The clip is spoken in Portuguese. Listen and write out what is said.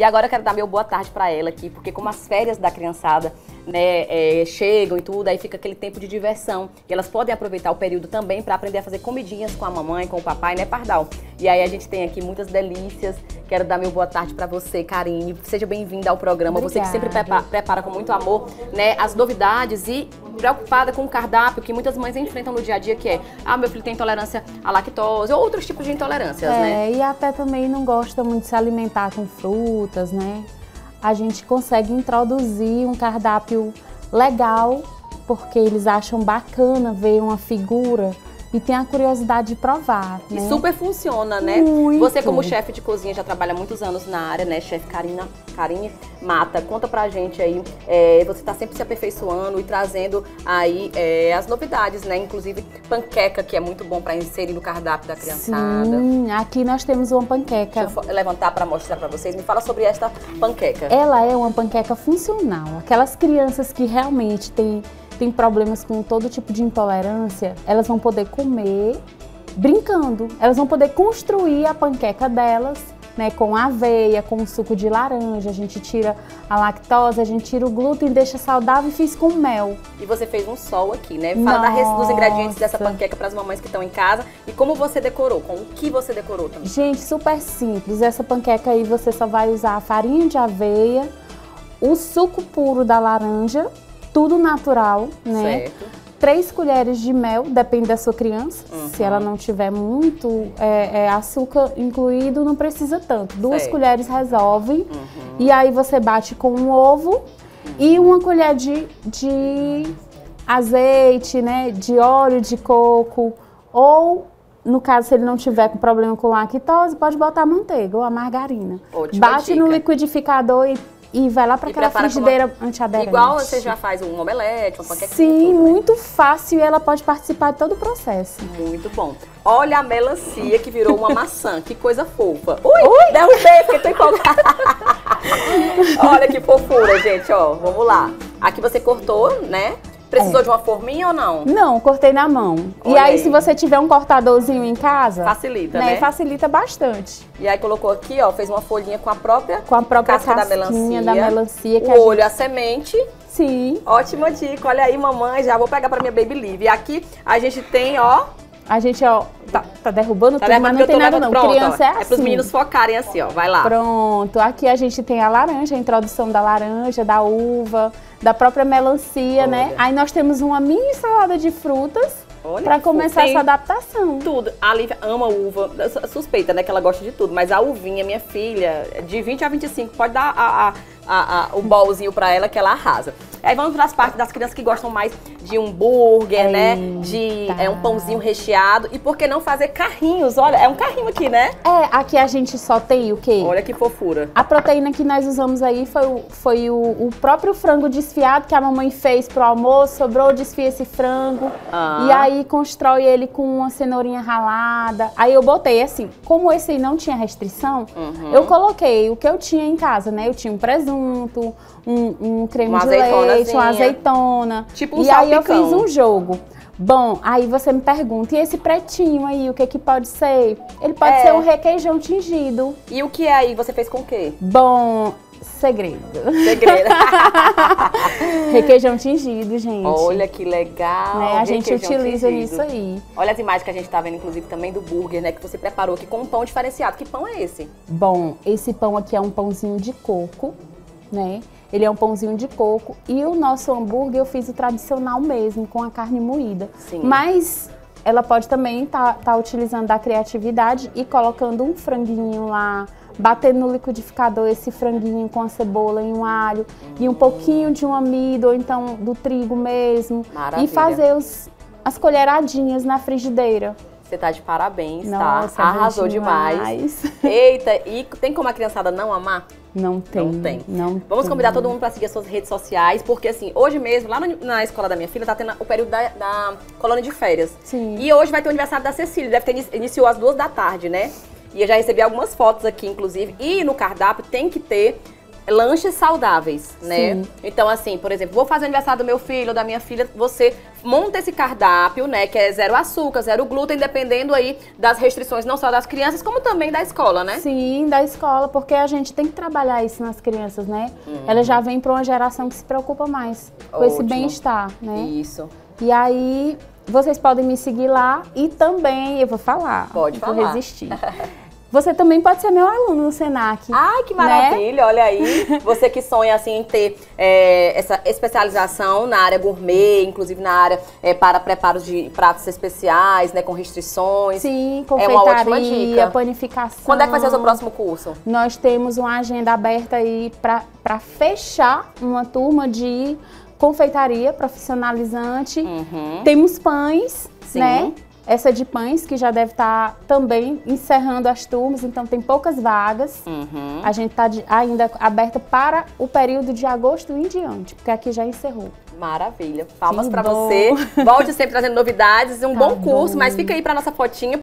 E agora eu quero dar meu boa tarde para ela aqui, porque como as férias da criançada né, é, chegam e tudo, aí fica aquele tempo de diversão. E elas podem aproveitar o período também para aprender a fazer comidinhas com a mamãe, com o papai, né, Pardal? E aí a gente tem aqui muitas delícias. Quero dar meu boa tarde para você, Karine. Seja bem-vinda ao programa. Obrigada. Você que sempre prepara, prepara com muito amor, né, as novidades e preocupada com o cardápio que muitas mães enfrentam no dia a dia, que é, ah, meu filho tem intolerância à lactose, ou outros tipos de intolerâncias, é, né? E até também não gosta muito de se alimentar com frutas, né? A gente consegue introduzir um cardápio legal, porque eles acham bacana ver uma figura e tem a curiosidade de provar, né? E super funciona, né? Muito. Você como chefe de cozinha já trabalha muitos anos na área, né? Chefe Karina, Karine Mata, conta pra gente aí, é, você tá sempre se aperfeiçoando e trazendo aí é, as novidades, né? Inclusive panqueca, que é muito bom pra inserir no cardápio da criançada. Sim, aqui nós temos uma panqueca. Deixa eu levantar pra mostrar pra vocês. Me fala sobre esta panqueca. Ela é uma panqueca funcional. Aquelas crianças que realmente têm têm problemas com todo tipo de intolerância, elas vão poder comer brincando. Elas vão poder construir a panqueca delas, né, com aveia, com suco de laranja. A gente tira a lactose, a gente tira o glúten, deixa saudável e fiz com mel. E você fez um sol aqui, né? Fala da dos ingredientes dessa panqueca para as mamães que estão em casa e como você decorou, com o que você decorou também. Gente, super simples. Essa panqueca aí você só vai usar a farinha de aveia, o suco puro da laranja, tudo natural, né? Certo. Três colheres de mel, depende da sua criança. Uhum. Se ela não tiver muito é, é, açúcar incluído, não precisa tanto. Duas Certo. colheres resolve. Uhum. E aí você bate com um ovo e uma colher de, de azeite, né? De óleo de coco. Ou, no caso, se ele não tiver com problema com lactose, pode botar manteiga ou a margarina. Ótima bate dica. no liquidificador e, e vai lá para aquela frigideira antiaderente. Igual você já faz um omelete, uma panqueca. Sim, muito fácil e ela pode participar de todo o processo. Muito bom. Olha a melancia que virou uma maçã. Que coisa fofa. Ui, derrubei, fiquei tão empolgada. Olha que fofura, gente, ó. Vamos lá. Aqui você cortou, né? Precisou É. de uma forminha ou não? Não, cortei na mão. e aí, aí. se você tiver um cortadorzinho em casa, Facilita, né, né? facilita bastante. E aí colocou aqui, ó, fez uma folhinha com a própria Com a própria casca da melancia. da melancia o a gente- olho, a semente. Sim, Ótima dica. Olha aí, mamãe. Já vou pegar pra minha Baby Live. E aqui a gente tem, ó. a gente, ó, tá, tá derrubando Tá tudo, levando mas não tem nada levando. não. Pronto, Criança ó. é assim. É pros meninos focarem assim, ó. Vai lá. Pronto, aqui a gente tem a laranja, a introdução da laranja, da uva, da própria melancia, né? Olha. Aí nós temos uma mini salada de frutas Olha para começar essa adaptação. Tudo. A Lívia ama uva. Suspeita, né? Que ela gosta de tudo. Mas a uvinha, minha filha, de 20 a 25, pode dar a, a- a- a- o bolzinho pra ela que ela arrasa. Aí vamos para as partes das crianças que gostam mais de um hambúrguer, né? De Eita. é, um pãozinho recheado. E por que não fazer carrinhos? Olha, é um carrinho aqui, né? É, aqui a gente só tem o quê? Olha que fofura. A proteína que nós usamos aí foi, o, foi o, o próprio frango desfiado que a mamãe fez pro almoço, sobrou, desfia esse frango. Ah. E aí constrói ele com uma cenourinha ralada. Aí eu botei assim, como esse aí não tinha restrição, Uhum. eu coloquei o que eu tinha em casa, né? Eu tinha um presunto, um, um creme Uma de leite, uma azeitona. Tipo um E aí eu salpicão. fiz um jogo. Bom, aí você me pergunta, e esse pretinho aí, o que que pode ser? Ele pode É. ser um requeijão tingido. E o que é aí? Você fez com o quê? Bom, segredo. Segredo. Requeijão tingido, gente. Olha que legal. Né, A gente utiliza tingido. isso aí. Olha as imagens que a gente tá vendo, inclusive, também do burger, né? Que você preparou aqui com um pão diferenciado. Que pão é esse? Bom, esse pão aqui é um pãozinho de coco, né? Ele é um pãozinho de coco. E o nosso hambúrguer eu fiz o tradicional mesmo, com a carne moída. Sim. Mas ela pode também estar utilizando da criatividade e colocando um franguinho lá, batendo no liquidificador esse franguinho com a cebola e um alho e um pouquinho de um amido ou então do trigo mesmo. Maravilha. E fazer os, as colheradinhas na frigideira. Você tá de parabéns, Nossa, tá? é bom Arrasou demais. demais. Eita, e tem como a criançada não amar? Não tem. Não tem. Não Vamos tem. convidar todo mundo para seguir as suas redes sociais, porque assim, hoje mesmo, lá no- na escola da minha filha, tá tendo o período da, da colônia de férias. Sim. E hoje vai ter o aniversário da Cecília, deve ter ini- iniciou às duas da tarde, né? E eu já recebi algumas fotos aqui, inclusive. E no cardápio tem que ter lanches saudáveis, né? Sim. Então, assim, por exemplo, vou fazer aniversário do meu filho ou da minha filha, você monta esse cardápio, né? Que é zero açúcar, zero glúten, dependendo aí das restrições não só das crianças, como também da escola, né? Sim, da escola, porque a gente tem que trabalhar isso nas crianças, né? Uhum. Ela já vem para uma geração que se preocupa mais com esse Ótimo. bem-estar, né? Isso. E aí, vocês podem me seguir lá e também, eu vou falar. Pode falar. Vou resistir. Você também pode ser meu aluno no Senac. Ai, que né? maravilha, olha aí. Você que sonha assim em ter é, essa especialização na área gourmet, inclusive na área é, para preparos de pratos especiais, né, com restrições. Sim, É confeitaria, dica. panificação. Quando é que vai ser o seu próximo curso? Nós temos uma agenda aberta aí para fechar uma turma de confeitaria profissionalizante. Uhum. Temos pães, Sim. né? Essa de pães que já deve estar também encerrando as turmas, então tem poucas vagas. Uhum. A gente está ainda aberta para o período de agosto em diante, porque aqui já encerrou. Maravilha. Palmas bom. você. Volte sempre trazendo novidades, um Tá bom curso, bom. mas fica aí pra nossa fotinha